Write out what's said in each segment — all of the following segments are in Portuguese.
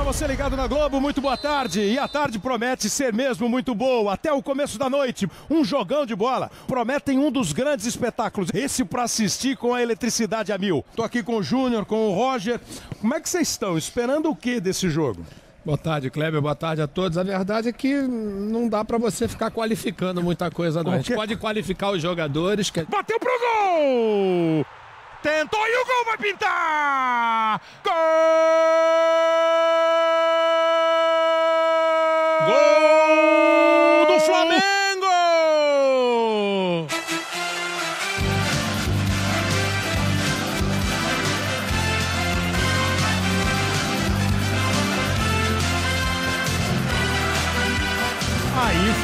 Para você ligado na Globo, muito boa tarde. E a tarde promete ser mesmo muito boa. Até o começo da noite, um jogão de bola. Prometem um dos grandes espetáculos. Esse para assistir com a eletricidade a mil. Tô aqui com o Júnior, com o Roger. Como é que vocês estão? Esperando o que desse jogo? Boa tarde, Kleber. Boa tarde a todos. A verdade é que não dá para você ficar qualificando muita coisa, não. A gente pode qualificar os jogadores. Que... Bateu pro gol! Tentou e o gol vai pintar! Gol!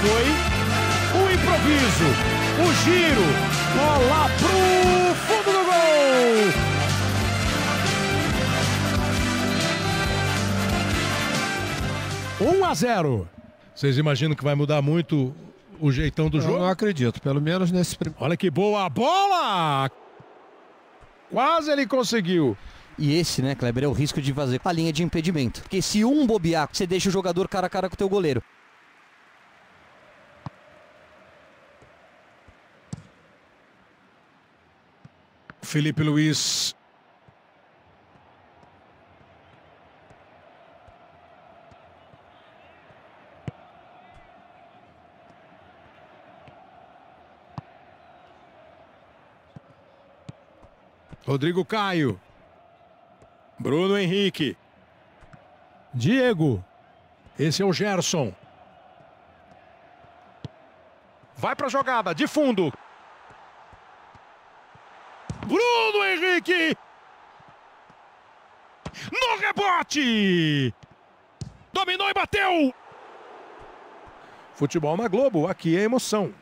Foi o improviso, o giro, bola pro fundo do gol! Um a zero. Vocês imaginam que vai mudar muito o jeitão do Eu jogo? não acredito, pelo menos nesse primeiro. Olha que boa bola! Quase ele conseguiu. E esse, né, Kleber, é o risco de fazer a linha de impedimento. Porque se um bobear, você deixa o jogador cara a cara com o teu goleiro. Felipe Luiz. Rodrigo Caio. Bruno Henrique. Diego. Esse é o Gerson. Vai para a jogada, de fundo. Bruno Henrique! No rebote! Dominou e bateu! Futebol na Globo, aqui é emoção.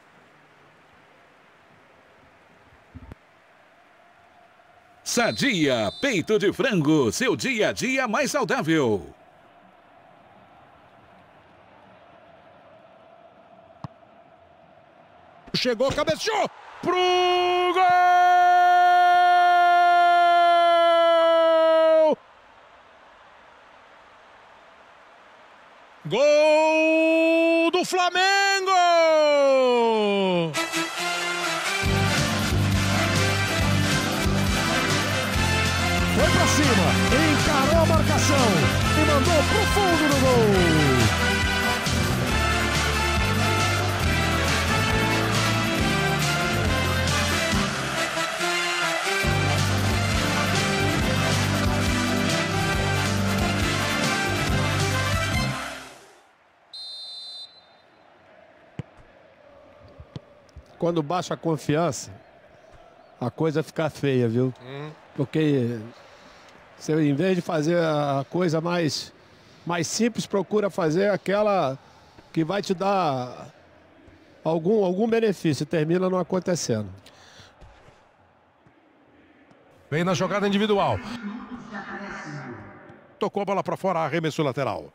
Sadia, peito de frango, seu dia a dia mais saudável. Chegou, cabeceou! Pro gol! Gol do Flamengo! Foi pra cima, encarou a marcação e mandou pro fundo do gol. Quando baixa a confiança, a coisa fica feia, viu? Porque você, em vez de fazer a coisa mais, mais simples, procura fazer aquela que vai te dar algum, algum benefício e termina não acontecendo. Vem na jogada individual. Tocou a bola para fora, arremesso lateral.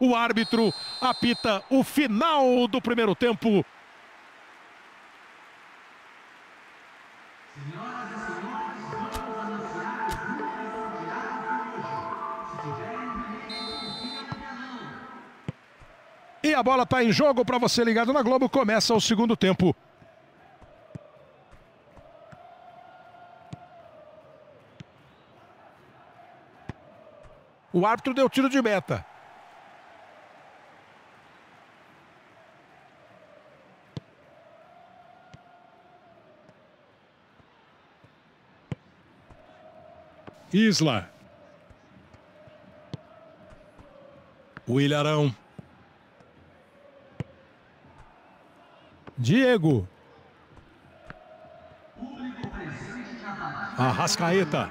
O árbitro apita o final do primeiro tempo. E a bola está em jogo para você ligado na Globo. Começa o segundo tempo. O árbitro deu tiro de meta. Isla. O Ilharão. Diego. Arrascaeta.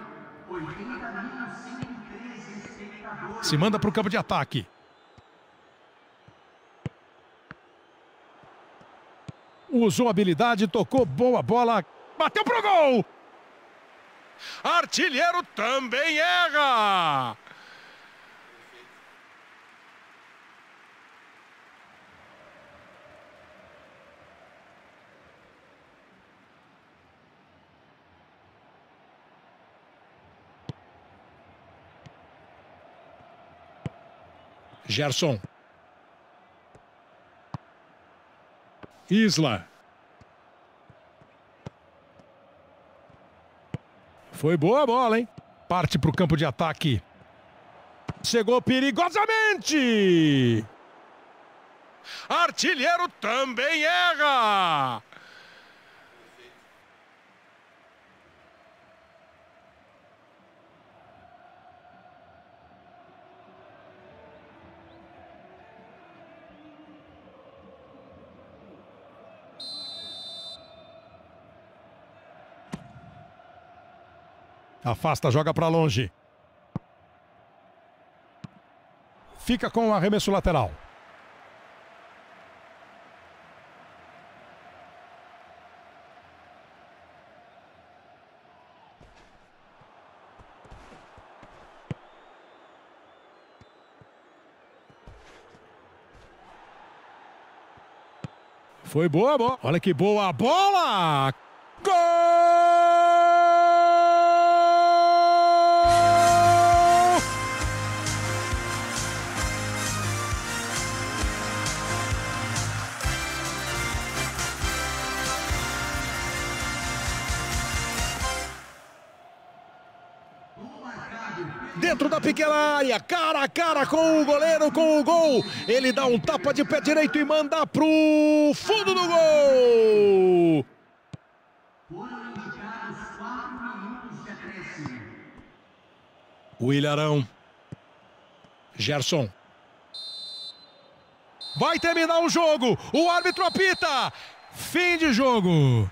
Se manda para o campo de ataque. Usou habilidade, tocou boa bola, bateu pro gol. Artilheiro também erra. Gerson. Isla. Foi boa a bola, hein? Parte para o campo de ataque. Chegou perigosamente. Artilheiro também erra. Afasta, joga para longe. Fica com o arremesso lateral. Foi boa a bola. Olha que boa a bola! Dentro da pequena área, cara a cara com o goleiro, com o gol. Ele dá um tapa de pé direito e manda pro fundo do gol. O Ilharão. Gerson. Vai terminar o jogo. O árbitro apita. Fim de jogo.